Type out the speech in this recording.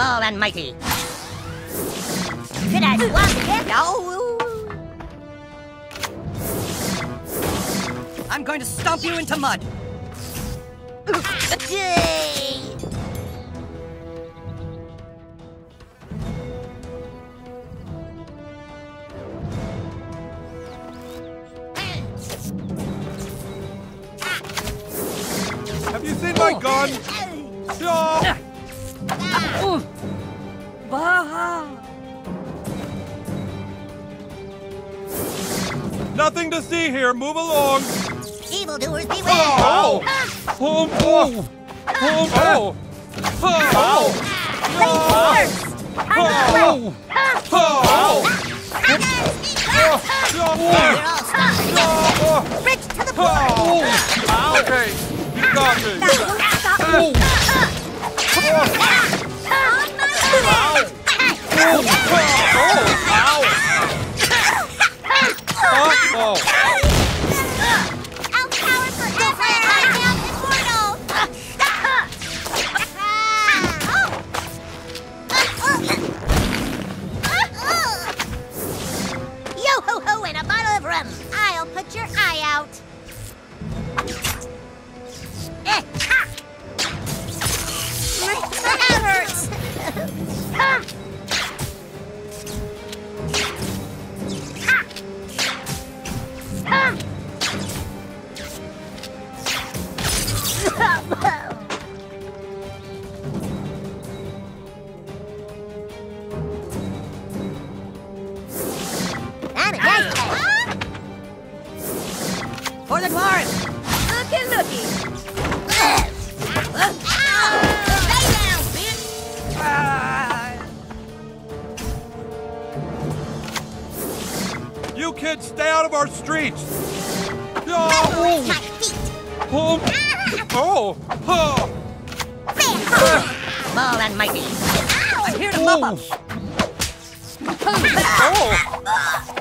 Small and mighty. Could I swap it? No. I'm going to stomp you into mud. Yay! Have you seen my oh. gun? Ah. Nothing to see here. Move along. Evildoers beware! Oh! Oh! Oh! Oh! Oh! Oh! Oh! You're all stuck. Bridge to the port! Oh! Okay, you got me. Stop. Oh! For the dwarves! Looky, looky. Stay down, bitch. Ah. You kids stay out of our streets. My Oh! feet. Oh! Oh! Oh! Small and mighty. I'm here to mop up! Oh!